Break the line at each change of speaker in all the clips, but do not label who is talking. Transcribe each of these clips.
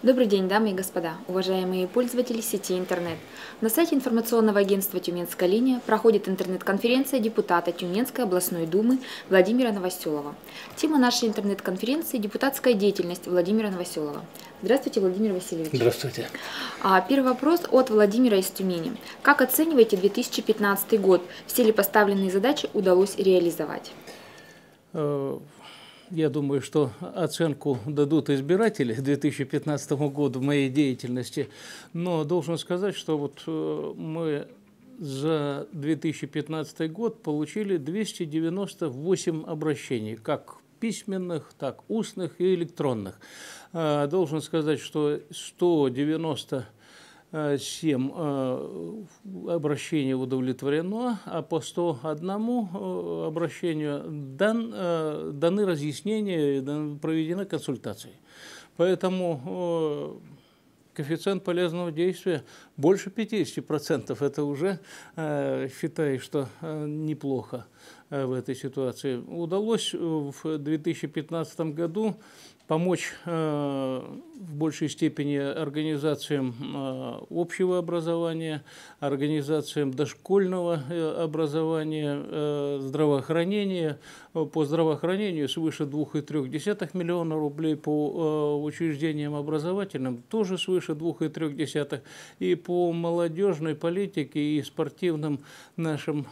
Добрый день, дамы и господа, уважаемые пользователи сети интернет. На сайте информационного агентства «Тюменская линия» проходит интернет-конференция депутата Тюменской областной думы Владимира Новоселова. Тема нашей интернет-конференции – депутатская деятельность Владимира Новоселова. Здравствуйте, Владимир Васильевич.
Здравствуйте.
А, первый вопрос от Владимира из Тюмени. Как оцениваете 2015 год? Все ли поставленные задачи удалось реализовать?
Я думаю, что оценку дадут избиратели 2015 году моей деятельности, но должен сказать, что вот э, мы за 2015 год получили 298 обращений, как письменных, так устных и электронных. Э, должен сказать, что 190 7 э, обращений удовлетворено, а по 101 э, обращению дан, э, даны разъяснения, проведены консультации. Поэтому коэффициент полезного действия больше 50%. Это уже, считаю, что неплохо в этой ситуации. Удалось в 2015 году помочь э, в большей степени организациям э, общего образования, организациям дошкольного э, образования, здравоохранения. По здравоохранению свыше 2,3 миллиона рублей, по учреждениям образовательным тоже свыше 2,3. И по молодежной политике и спортивным нашим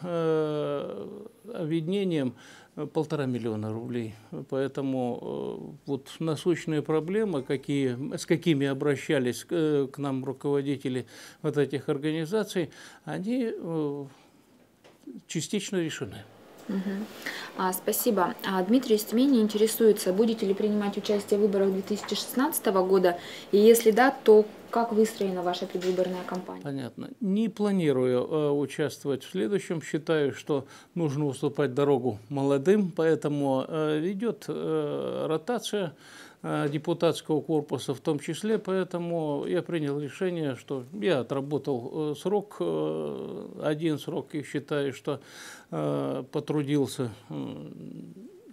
объединениям полтора миллиона рублей. Поэтому э, вот насущные проблемы, какие, с какими обращались к, э, к нам руководители вот этих организаций, они э, частично решены.
А, спасибо. А Дмитрий из Тюмени интересуется, будете ли принимать участие в выборах 2016 года, и если да, то как выстроена ваша предвыборная кампания?
Понятно. Не планирую э, участвовать в следующем. Считаю, что нужно уступать дорогу молодым, поэтому э, идет э, ротация депутатского корпуса в том числе, поэтому я принял решение, что я отработал э, срок, э, один срок, и считаю, что потрудился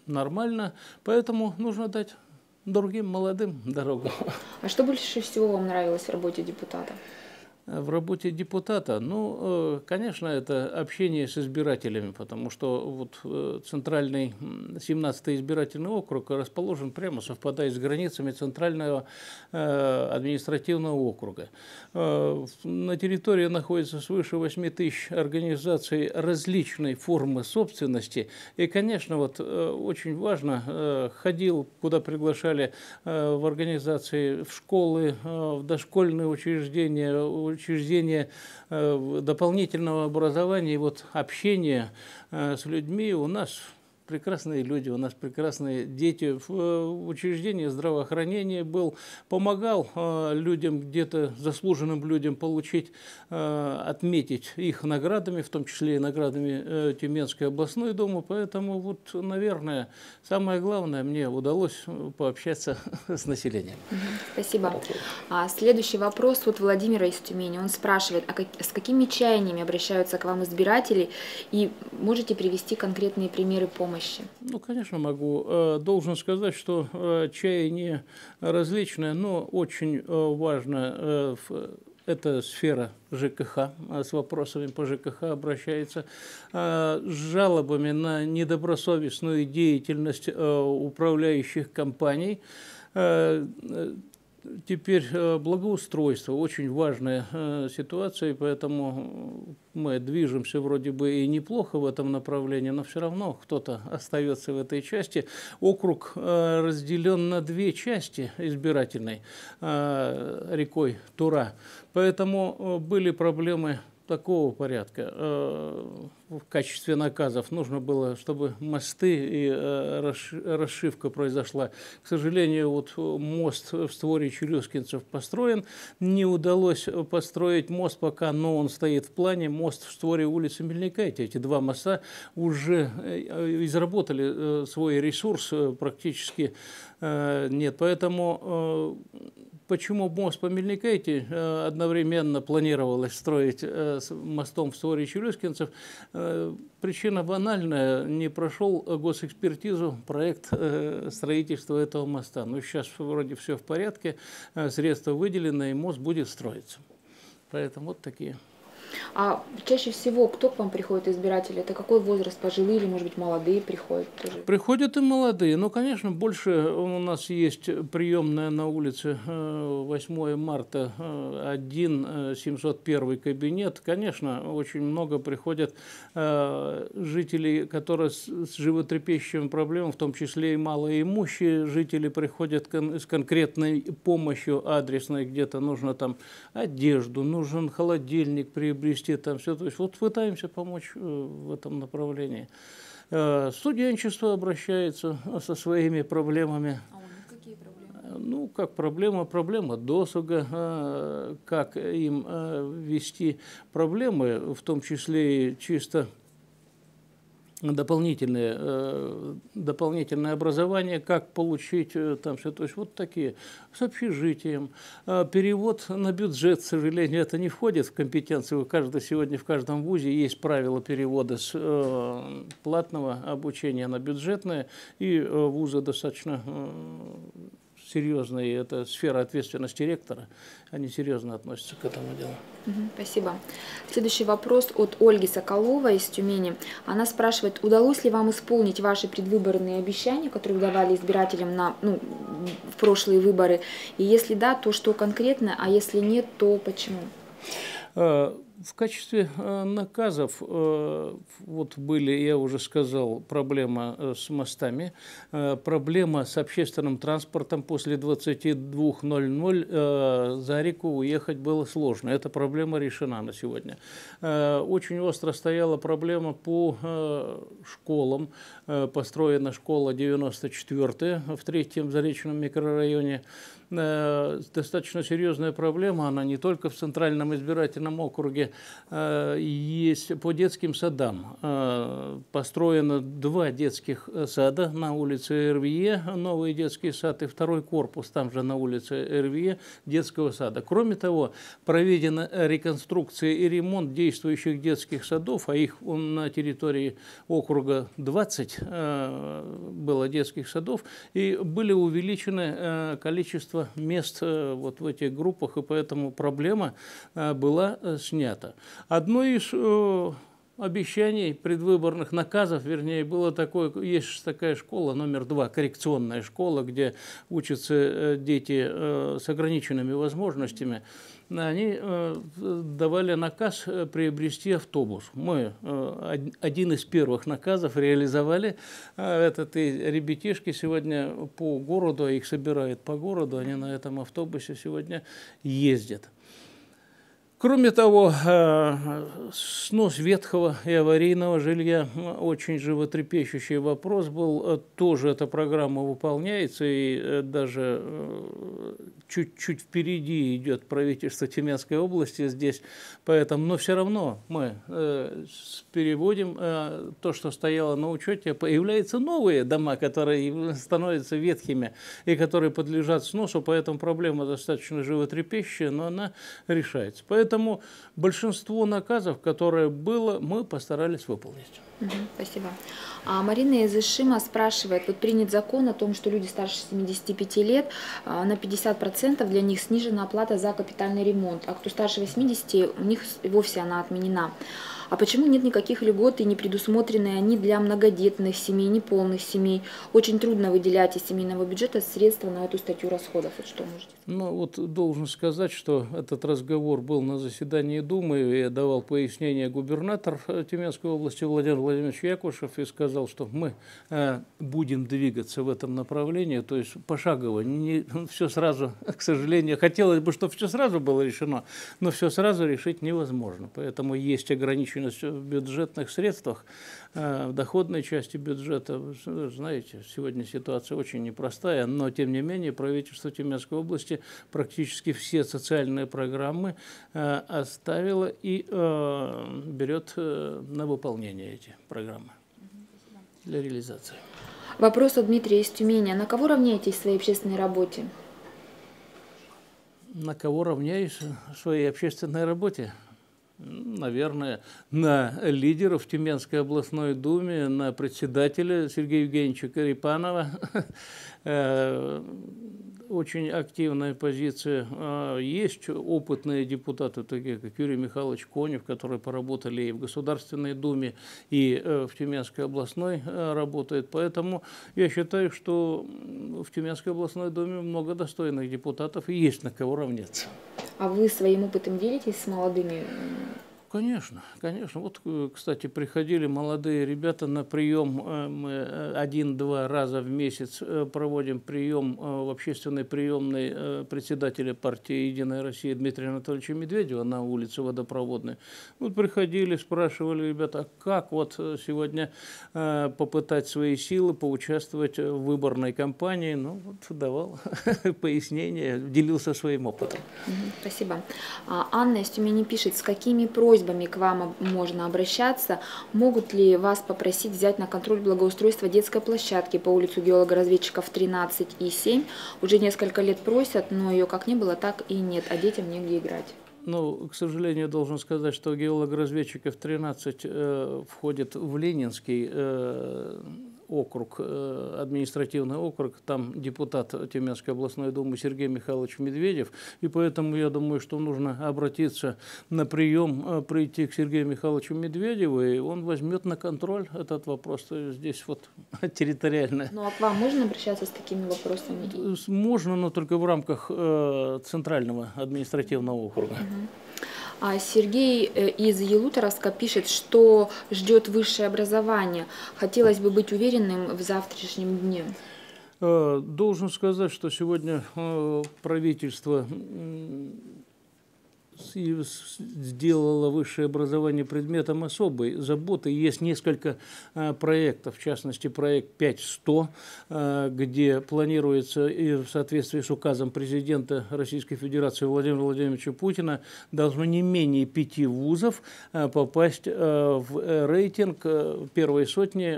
нормально, поэтому нужно дать другим молодым дорогу.
А что больше всего вам нравилось в работе депутата?
В работе депутата? Ну, э, конечно, это общение с избирателями, потому что вот э, центральный 17-й избирательный округ расположен прямо совпадает с границами центрального э, административного округа. На территории находится свыше 8 тысяч организаций различной формы собственности. И, конечно, вот очень важно, ходил, куда приглашали в организации, в школы, в дошкольные учреждения, учреждения э, дополнительного образования и вот общения э, с людьми у нас прекрасные люди, у нас прекрасные дети. В э, учреждении здравоохранения был, помогал э, людям, где-то заслуженным людям получить, э, отметить их наградами, в том числе и наградами Тюменской областной думы. Поэтому вот, наверное, самое главное, мне удалось пообщаться с населением.
Спасибо. А следующий вопрос от Владимира из Тюмени. Он спрашивает, а как, с какими чаяниями обращаются к вам избиратели и можете привести конкретные примеры помощи? Помощи?
Ну, конечно, могу. Э, должен сказать, что э, чаяние различное, но очень э, важно это сфера ЖКХ, с вопросами по ЖКХ обращается, с жалобами на недобросовестную деятельность управляющих компаний, Теперь э, благоустройство очень важная э, ситуация, и поэтому мы движемся вроде бы и неплохо в этом направлении, но все равно кто-то остается в этой части. Округ э, разделен на две части избирательной рекой Тура, поэтому были проблемы такого порядка. Э, в качестве наказов нужно было, чтобы мосты и э, расшивка произошла. К сожалению, вот мост в створе Челюскинцев построен. Не удалось построить мост пока, но он стоит в плане. Мост в створе улицы Мельника. Эти, эти два моста уже э, изработали свой ресурс практически нет. Поэтому почему мост по Мельникайте одновременно планировалось строить мостом в Суворе Челюскинцев, причина банальная, не прошел госэкспертизу проект строительства этого моста. Ну, сейчас вроде все в порядке, средства выделены, и мост будет строиться. Поэтому вот такие.
А чаще всего кто к вам приходит избиратели? Это какой возраст? Пожилые или, может быть, молодые приходят тоже?
Приходят и молодые. Ну, конечно, больше у нас есть приемная на улице 8 э, марта, 1 701 э, кабинет. Конечно, очень много приходят э, жителей, которые с животрепещущими проблемами, в том числе и малоимущие жители приходят с конкретной помощью адресной, где-то нужно там одежду, нужен холодильник приобрести приобрести там все. То есть вот пытаемся помочь э, в этом направлении. Э, студенчество обращается со своими проблемами.
А какие проблемы?
Э, ну, как проблема, проблема досуга, как им вести проблемы, в том числе и чисто дополнительное, э, дополнительное образование, как получить э, там все, то есть вот такие, с общежитием. А перевод на бюджет, к сожалению, это не входит в компетенцию. У каждого сегодня в каждом вузе есть правила перевода с э, платного обучения на бюджетное, и вузы достаточно серьезно, и это сфера ответственности ректора, они серьезно относятся к этому делу.
Спасибо. Следующий вопрос от Ольги Соколовой из Тюмени. Она спрашивает, удалось ли вам исполнить ваши предвыборные обещания, которые давали избирателям на, ну, в прошлые выборы? И если да, то что конкретно, а если нет, то почему?
В качестве э, наказов э, вот были, я уже сказал, проблема э, с мостами, проблема с общественным транспортом после 22.00 за реку уехать было сложно. Эта проблема решена на сегодня. Очень остро стояла проблема по школам. Построена школа 94 в третьем заречном микрорайоне. Э, достаточно серьезная проблема, она не только в Центральном избирательном округе, э, есть по детским садам. Э, построено два детских сада на улице РВЕ, новый детский сад, и второй корпус там же на улице РВЕ детского сада. Кроме того, проведена реконструкция и ремонт действующих детских садов, а их на территории округа 20 было детских садов, и были увеличены количество мест э, вот в этих группах, и поэтому проблема э, была э, снята. Одно из обещаний, предвыборных наказов, вернее, было такое, есть такая школа номер два, коррекционная школа, где учатся дети с ограниченными возможностями они э, давали наказ э, приобрести автобус. Мы э, один из первых наказов реализовали. Этот и ребятишки сегодня по городу, их собирают по городу, они на этом автобусе сегодня ездят. Кроме того, снос ветхого и аварийного жилья очень животрепещущий вопрос был. Тоже эта программа выполняется, и даже чуть-чуть впереди идет правительство Тюменской области здесь, поэтому, но все равно мы э, переводим э, то, что стояло на учете, появляются новые дома, которые становятся ветхими и которые подлежат сносу, поэтому проблема достаточно животрепещущая, но она решается. Поэтому большинство наказов, которое было, мы постарались выполнить.
Спасибо. А Марина из Ишима спрашивает, вот принят закон о том, что люди старше 75 лет, а, на 50% для них снижена оплата за капитальный ремонт, а кто старше 80, у них вовсе она отменена. А почему нет никаких льгот и не предусмотрены они для многодетных семей, неполных семей? Очень трудно выделять из семейного бюджета средства на эту статью расходов. Вот что можете
Ну вот должен сказать, что этот разговор был на заседании Думы, и давал пояснение губернатор Тюменской области Владимир Владимирович Якушев и сказал, что мы э, будем двигаться в этом направлении, то есть пошагово, не все сразу, к сожалению, хотелось бы, чтобы все сразу было решено, но все сразу решить невозможно, поэтому есть ограниченность в бюджетных средствах, в доходной части бюджета. Вы знаете, сегодня ситуация очень непростая, но тем не менее правительство Тюменской области практически все социальные программы э, оставило и э, берет на выполнение эти программы для реализации.
Вопрос от Дмитрия из Тюмени. На кого равняетесь в своей общественной работе?
На кого равняюсь в своей общественной работе? Наверное, на лидеров Тюменской областной думе, на председателя Сергея Евгеньевича Карипанова. Очень активная позиция. А, есть опытные депутаты, такие как Юрий Михайлович Конев, которые поработали и в Государственной Думе, и э, в Тюменской областной э, работают. Поэтому я считаю, что в Тюменской областной Думе много достойных депутатов и есть на кого равняться.
А вы своим опытом делитесь с молодыми
Конечно, конечно. Вот, э, кстати, приходили молодые ребята на прием. Э, мы э, один-два раза в месяц проводим прием в общественной приемной председателя партии «Единая Россия» Дмитрия Анатольевича Медведева на улице Водопроводной. Вот приходили, спрашивали ребята, а как вот сегодня попытать свои силы, поучаствовать в выборной кампании. Ну, вот давал пояснение, делился своим опытом.
Спасибо. А Анна из Тюмени пишет, с какими просьбами просьбами к вам можно обращаться. Могут ли вас попросить взять на контроль благоустройство детской площадки по улицу геолога-разведчиков 13 и 7? Уже несколько лет просят, но ее как не было, так и нет, а детям негде играть.
Ну, к сожалению, должен сказать, что геолог-разведчиков 13 э, входит в Ленинский э, округ, э, административный округ, там депутат Тюменской областной думы Сергей Михайлович Медведев, и поэтому я думаю, что нужно обратиться на прием, э, прийти к Сергею Михайловичу Медведеву, и он возьмет на контроль этот вопрос здесь вот территориально.
Ну а к вам можно обращаться с такими вопросами?
Можно, но только в рамках э, центрального административного округа. Угу.
А Сергей э, из Елуторовска пишет, что ждет высшее образование. Хотелось бы быть уверенным в завтрашнем дне.
Э, должен сказать, что сегодня э, правительство сделала высшее образование предметом особой заботы. Есть несколько а, проектов, в частности проект 5100, а, где планируется и в соответствии с указом президента Российской Федерации Владимира Владимировича Путина должно не менее пяти вузов а, попасть в э, рейтинг э, первой сотни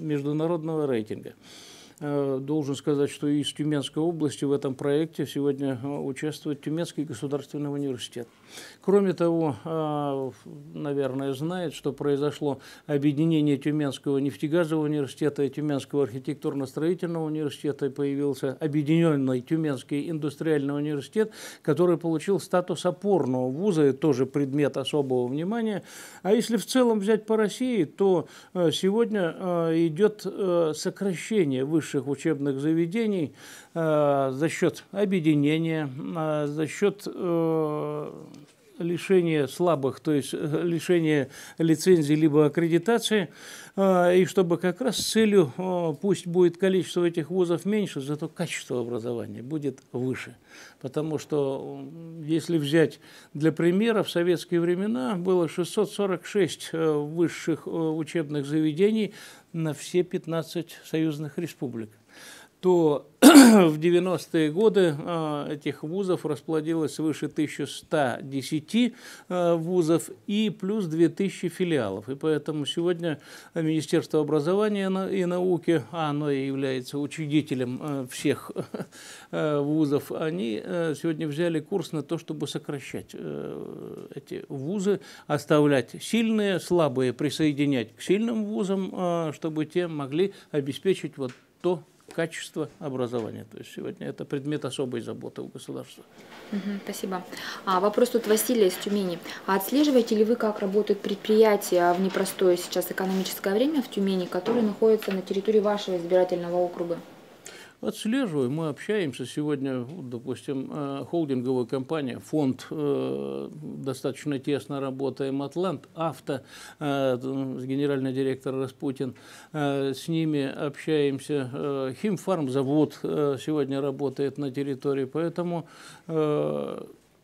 международного рейтинга. Э, должен сказать, что из Тюменской области в этом проекте сегодня э, участвует Тюменский государственный университет. Кроме того, э, наверное, знает, что произошло объединение Тюменского нефтегазового университета и Тюменского архитектурно-строительного университета, и появился объединенный Тюменский индустриальный университет, который получил статус опорного вуза, и тоже предмет особого внимания. А если в целом взять по России, то сегодня идет сокращение высших высших учебных заведений э, за счет объединения, э, за счет э, лишения слабых, то есть лишения лицензии либо аккредитации, и чтобы как раз с целью, пусть будет количество этих вузов меньше, зато качество образования будет выше. Потому что, если взять для примера, в советские времена было 646 высших учебных заведений на все 15 союзных республик то в 90-е годы а, этих вузов расплодилось свыше 1110 а, вузов и плюс 2000 филиалов. И поэтому сегодня Министерство образования и науки, а оно и является учредителем всех вузов, они сегодня взяли курс на то, чтобы сокращать э, эти вузы, оставлять сильные, слабые присоединять к сильным вузам, чтобы те могли обеспечить вот то качество образования. То есть сегодня это предмет особой заботы у государства.
Угу, спасибо. А, вопрос тут Василия из Тюмени. А отслеживаете ли вы, как работают предприятия в непростое сейчас экономическое время в Тюмени, которые находятся на территории вашего избирательного округа?
Отслеживаю, мы общаемся. Сегодня, допустим, э, холдинговая компания, фонд, э, достаточно тесно работаем, Атлант, Авто, э, генеральный директор Распутин, с ними общаемся. Химфарм завод сегодня работает на территории, поэтому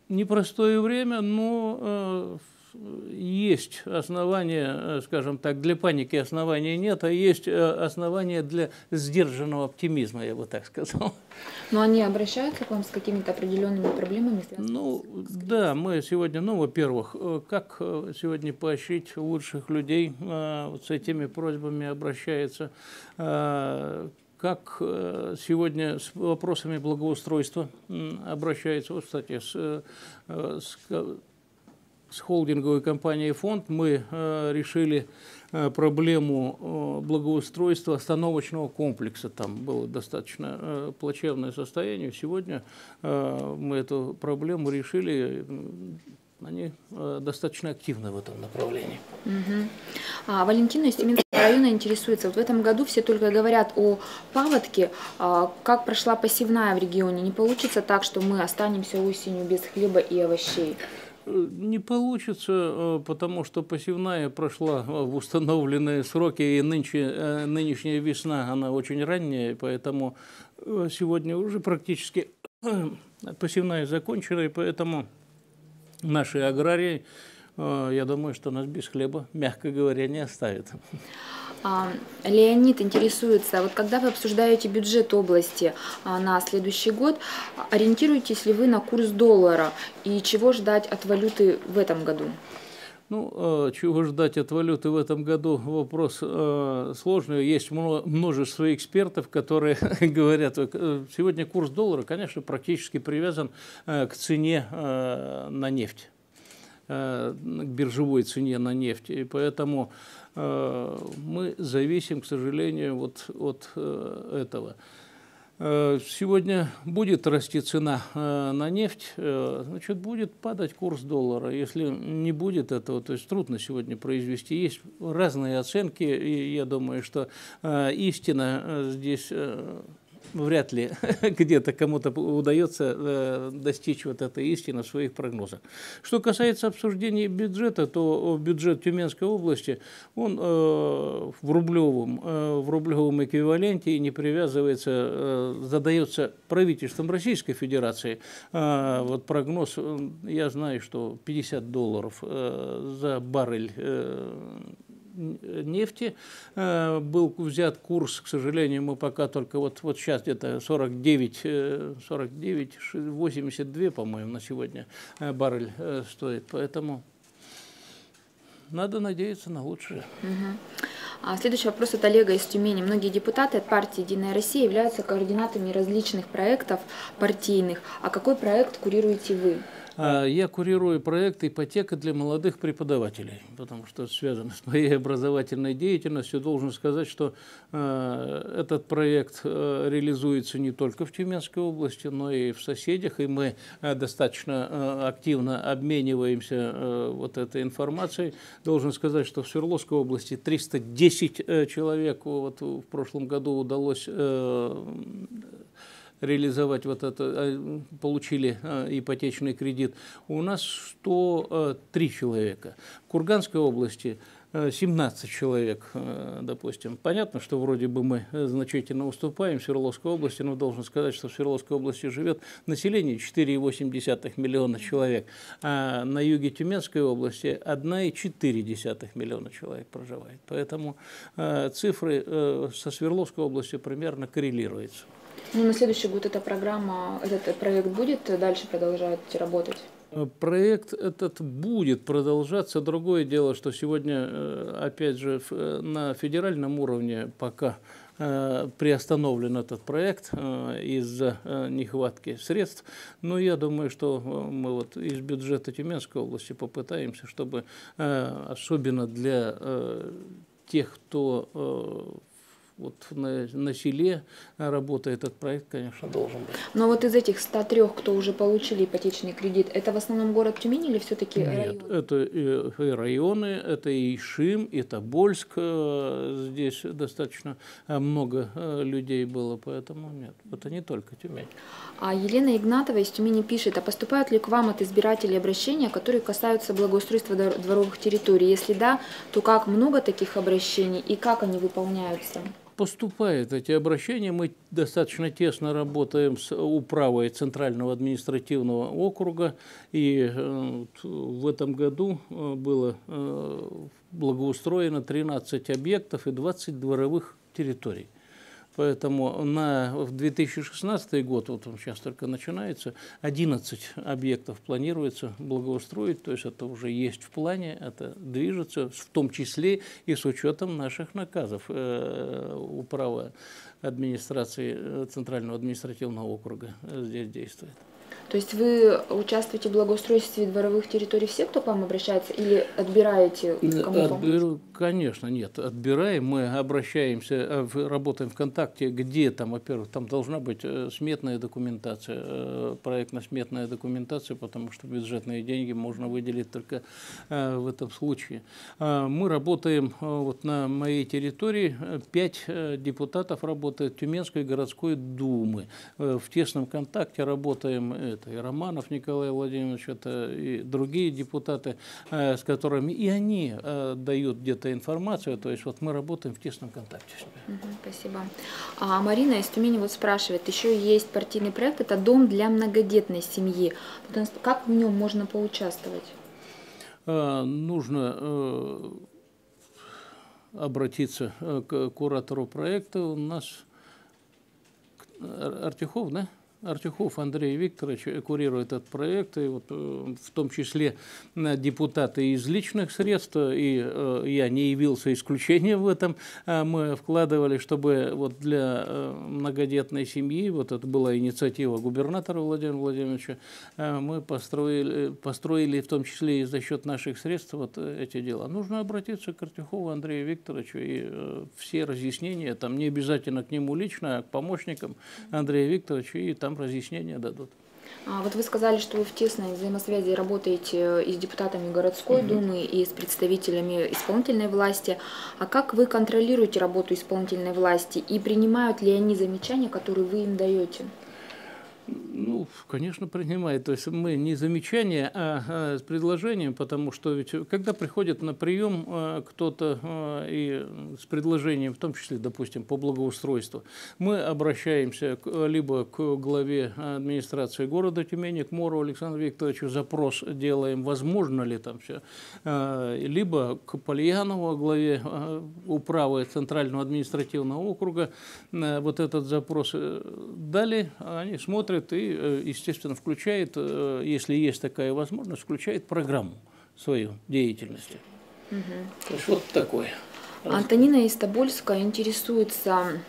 непростое время, но есть основания, э, скажем так, для паники основания нет, а есть э, основания для сдержанного оптимизма, я бы так сказал.
Но они обращаются к вам с какими-то определенными проблемами?
Ну, да, мы сегодня, ну, во-первых, э, как сегодня поощрить лучших людей, вот с этими просьбами обращается как сегодня с вопросами благоустройства обращается, вот, кстати, с, с, с холдинговой компанией «Фонд» мы решили проблему благоустройства остановочного комплекса. Там было достаточно плачевное состояние. Сегодня мы эту проблему решили они э, достаточно активны в этом направлении.
Угу. А, Валентина из Тюменского района интересуется. Вот в этом году все только говорят о паводке. А, как прошла посевная в регионе? Не получится так, что мы останемся осенью без хлеба и овощей?
Э, не получится, э, потому что посевная прошла в установленные сроки, и нынче, э, нынешняя весна, она очень ранняя, поэтому сегодня уже практически посевная закончена, и поэтому наши аграрии, э, я думаю, что нас без хлеба, мягко говоря, не оставят.
А, Леонид интересуется, вот когда вы обсуждаете бюджет области а, на следующий год, ориентируетесь ли вы на курс доллара и чего ждать от валюты в этом году?
Ну, э, чего ждать от валюты в этом году, вопрос э, сложный. Есть множество экспертов, которые говорят, сегодня курс доллара, конечно, практически привязан к цене на нефть, к биржевой цене на нефть. И поэтому мы зависим, к сожалению, вот от этого. Э, сегодня будет расти цена э, на нефть, э, значит, будет падать курс доллара. Если не будет этого, то есть трудно сегодня произвести. Есть разные оценки, и я думаю, что истина здесь вряд ли где-то кому-то удается э, достичь вот этой истины в своих прогнозах. Что касается обсуждения бюджета, то бюджет Тюменской области, он э, в рублевом, э, в рублевом эквиваленте и не привязывается, задается правительством Российской Федерации. Вот прогноз, я знаю, что 50 долларов за баррель нефти э, был взят курс, к сожалению, мы пока только вот, вот сейчас где-то 49, 49, 82, по-моему, на сегодня э, баррель э, стоит, поэтому надо надеяться на лучшее.
А следующий вопрос от Олега из Тюмени. Многие депутаты от партии «Единая Россия» являются координаторами различных проектов партийных. А какой проект курируете вы?
А, я курирую проект «Ипотека для молодых преподавателей», потому что связано с моей образовательной деятельностью. Должен сказать, что а, этот проект а, реализуется не только в Тюменской области, но и в соседях, и мы достаточно активно обмениваемся вот этой информацией. Должен сказать, что в Свердловской области 310 э, человек вот в прошлом году удалось э, реализовать вот это, э, получили э, ипотечный кредит. У нас 103 человека. В Курганской области 17 э, человек, допустим. Понятно, что вроде бы мы значительно уступаем Свердловской области, но должен сказать, что в Свердловской области живет население 4,8 миллиона человек, а на юге Тюменской области 1,4 миллиона человек проживает. Поэтому цифры со Свердловской областью примерно коррелируются.
Ну, на следующий год эта программа, этот проект будет дальше продолжать работать?
Э, проект этот будет продолжаться. Другое дело, что сегодня, э, опять же, э, на федеральном уровне пока приостановлен этот проект из-за нехватки средств. Но я думаю, что мы вот из бюджета Тюменской области попытаемся, чтобы особенно для тех, кто вот на, на селе работает этот проект, конечно, должен быть.
Но вот из этих 103, кто уже получили ипотечный кредит, это в основном город Тюмень или все-таки
Нет, это и районы, это и Шим, и Тобольск. Э, здесь достаточно э, много э, людей было, поэтому нет, это не только Тюмень.
А Елена Игнатова из Тюмени пишет, а поступают ли к вам от избирателей обращения, которые касаются благоустройства дворовых территорий? Если да, то как много таких обращений и как они выполняются?
Поступают эти обращения. Мы достаточно тесно работаем с управой Центрального административного округа. И э, в этом году э, было э, благоустроено 13 объектов и 20 дворовых территорий. Поэтому на, в 2016 год, вот он сейчас только начинается, 11 объектов планируется благоустроить, то есть это уже есть в плане, это движется, в том числе и с учетом наших наказов э, управа администрации э, Центрального административного округа здесь действует.
То есть вы участвуете в благоустройстве дворовых территорий все, кто к вам обращается, или отбираете кому
Отберу, Конечно, нет. Отбираем, мы обращаемся, э, работаем в ВКонтакте, где там, во-первых, там должна быть э, сметная документация, э, проектно-сметная документация, потому что бюджетные деньги можно выделить только в этом случае. Мы работаем вот на моей территории, пять депутатов работают Тюменской городской думы. В тесном контакте работаем это и Романов Николай Владимирович, это и другие депутаты, э, с которыми и они э, дают где-то информацию, то есть вот мы работаем в тесном контакте с
ними. спасибо. А Марина из Тюмени вот спрашивает, еще есть партийный проект, это дом для многодетной семьи. Как в нем можно поучаствовать?
Э, нужно обратиться к куратору проекта. У нас Артюхов, да? Артюхов Андрей Викторович курирует этот проект, и вот э, в том числе э, депутаты из личных средств, и э, я не явился исключением в этом, мы вкладывали, чтобы вот для многодетной семьи, вот это была инициатива губернатора Владимира Владимировича, мы построили, построили в том числе и за счет наших средств вот эти дела. Нужно обратиться к Артюхову Андрею Викторовичу, и все разъяснения, там не обязательно к нему лично, а к помощникам Андрея Викторовича, и там там разъяснения дадут.
А вот вы сказали, что вы в тесной взаимосвязи работаете и с депутатами городской угу. думы, и с представителями исполнительной власти. А как вы контролируете работу исполнительной власти и принимают ли они замечания, которые вы им даете?
Ну, конечно, принимает. То есть мы не замечание, а, а с предложением, потому что ведь когда приходит на прием а, кто-то а, и с предложением, в том числе, допустим, по благоустройству, мы обращаемся либо к главе администрации города Тюмени, к Мору Александру Викторовичу, запрос делаем, возможно ли там все, либо к Пальянову, главе управы Центрального административного округа, вот этот запрос э, дали, они смотрят, смотрит и, э, естественно, включает, э, если есть такая возможность, включает программу свою деятельности. Угу. То есть вот такое.
Антонина из Тобольска интересуется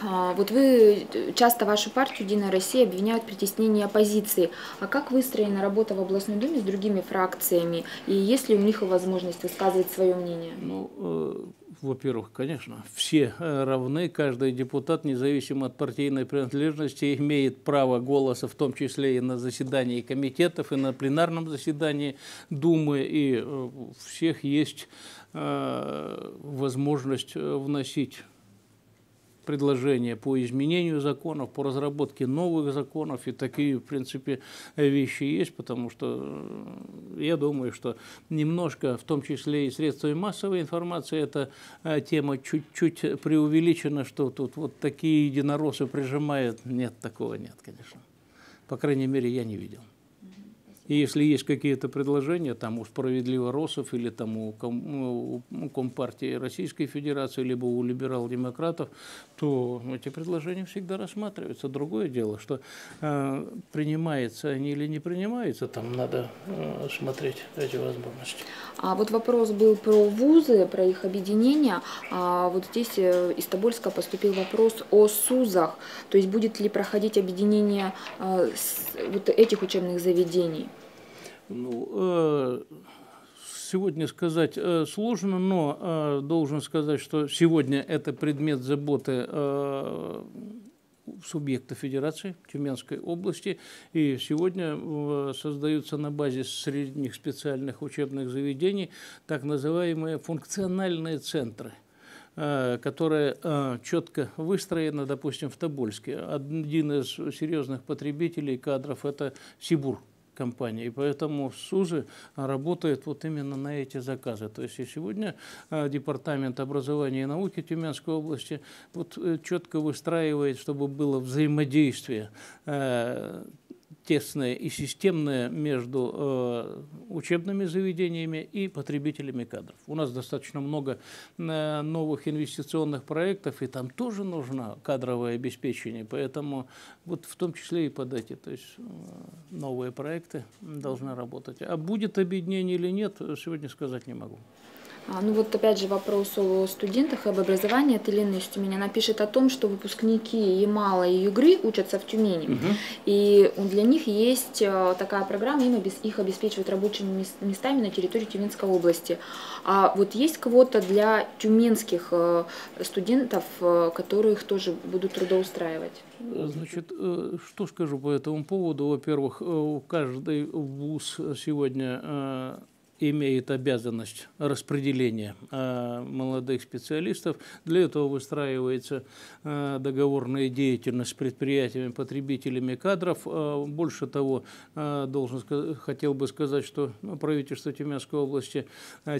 а, вот вы часто вашу партию «Единая Россия» обвиняют в притеснении оппозиции. А как выстроена работа в областной думе с другими фракциями? И есть ли у них возможность высказывать свое мнение?
Ну, э, во-первых, конечно, все э, равны, каждый депутат, независимо от партийной принадлежности, имеет право голоса, в том числе и на заседании комитетов, и на пленарном заседании Думы, и у э, всех есть э, возможность вносить предложения по изменению законов, по разработке новых законов, и такие, в принципе, вещи есть, потому что э, я думаю, что немножко, в том числе и средствами массовой информации, эта э, тема чуть-чуть преувеличена, что тут вот такие единороссы прижимают. Нет, такого нет, конечно. По крайней мере, я не видел. И если есть какие-то предложения там у справедливоросов или там у, ком, у Компартии Российской Федерации, либо у либерал-демократов, то эти предложения всегда рассматриваются. Другое дело, что э, принимаются они или не принимаются, там надо э, смотреть эти возможности.
А вот вопрос был про вузы, про их объединение. А вот здесь э, из Тобольска поступил вопрос о СУЗах. То есть будет ли проходить объединение э, вот этих учебных заведений?
Ну, э, сегодня сказать э, сложно, но э, должен сказать, что сегодня это предмет заботы субъекта Федерации Тюменской области. И сегодня создаются на базе средних специальных учебных заведений так называемые функциональные центры которая четко выстроена, допустим, в Тобольске. Один из серьезных потребителей кадров – это Сибур компания. И поэтому СУЗы работает вот именно на эти заказы. То есть и сегодня а, Департамент образования и науки Тюменской области вот э, четко выстраивает, чтобы было взаимодействие э, тесное и системное между э, учебными заведениями и потребителями кадров. У нас достаточно много э, новых инвестиционных проектов, и там тоже нужно кадровое обеспечение, поэтому вот в том числе и под эти, то есть э, новые проекты должны работать. А будет объединение или нет, сегодня сказать не могу.
А, ну вот опять же вопрос о студентах и об образовании от Елены из Тюмени. Она пишет о том, что выпускники Ямала и Югры учатся в Тюмени. Угу. И для них есть э, такая программа, им их обеспечивают рабочими местами на территории Тюменской области. А вот есть кого-то для тюменских э, студентов, э, которых тоже будут трудоустраивать?
Значит, что скажу по этому поводу? Во-первых, каждый вуз сегодня имеет обязанность распределения э, молодых специалистов. Для этого выстраивается э, договорная деятельность с предприятиями, потребителями кадров. Э, больше того, должен, хотел бы сказать, что правительство Тюменской области,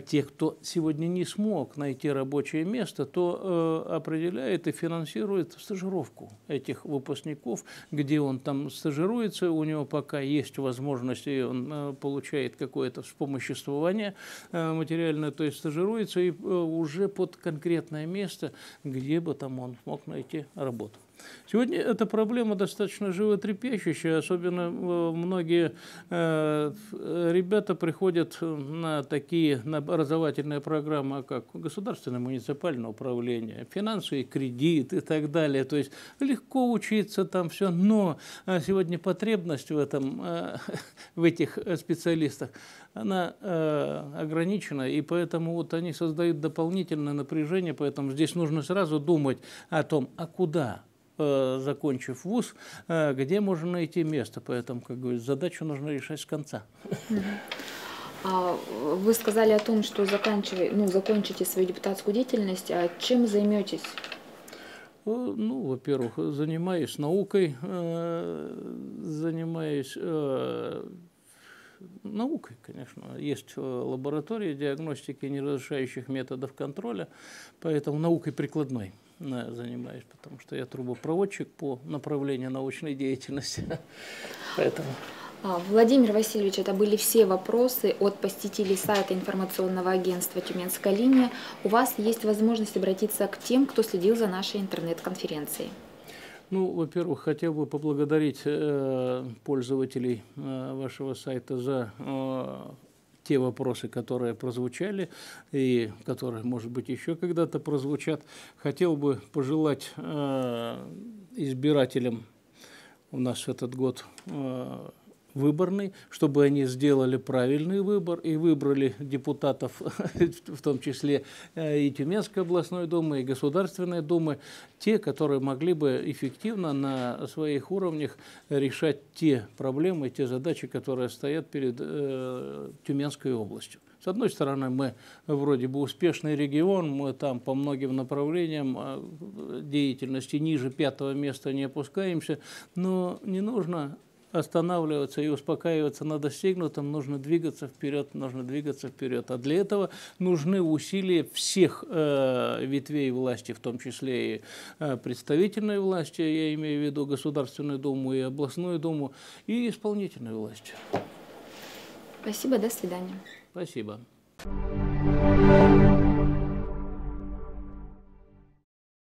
те, кто сегодня не смог найти рабочее место, то определяет и финансирует стажировку этих выпускников, где он там стажируется, у него пока есть возможность, и он получает какое-то вспомощество существование э, материальное, то есть стажируется и э, уже под конкретное место, где бы там он мог найти работу. Сегодня эта проблема достаточно животрепещущая, особенно э, многие э, ребята приходят на такие на образовательные программы, как государственное муниципальное управление, финансы кредит и так далее. То есть легко учиться там все, но э, сегодня потребность в этом, в этих специалистах, она ограничена, и поэтому вот они создают дополнительное напряжение, поэтому здесь нужно сразу думать о том, а куда закончив вуз, э, где можно найти место. Поэтому, как говорится, задачу нужно решать с конца.
А вы сказали о том, что заканчиваете, ну, закончите свою депутатскую деятельность. А чем займетесь?
Э, ну, во-первых, занимаюсь наукой, занимаюсь наукой, конечно. Есть лаборатории диагностики неразрешающих методов контроля, поэтому наукой прикладной занимаюсь, потому что я трубопроводчик по направлению научной деятельности. Поэтому...
А, Владимир Васильевич, это были все вопросы от посетителей сайта информационного агентства «Тюменская линия». У вас есть возможность обратиться к тем, кто следил за нашей интернет-конференцией.
Ну, во-первых, хотел бы поблагодарить э, пользователей э, вашего сайта за э, те вопросы, которые прозвучали и которые, может быть, еще когда-то прозвучат. Хотел бы пожелать э, избирателям у нас этот год э, выборный, чтобы они сделали правильный выбор и выбрали депутатов, в том числе э, и Тюменской областной думы, и Государственной думы, те, которые могли бы эффективно на своих уровнях решать те проблемы, те задачи, которые стоят перед э, Тюменской областью. С одной стороны, мы вроде бы успешный регион, мы там по многим направлениям э, деятельности ниже пятого места не опускаемся, но не нужно останавливаться и успокаиваться на достигнутом, нужно двигаться вперед, нужно двигаться вперед. А для этого нужны усилия всех э, ветвей власти, в том числе и э, представительной власти, я имею в виду Государственную Думу и областную Думу, и исполнительной власти.
Спасибо, до свидания.
Спасибо.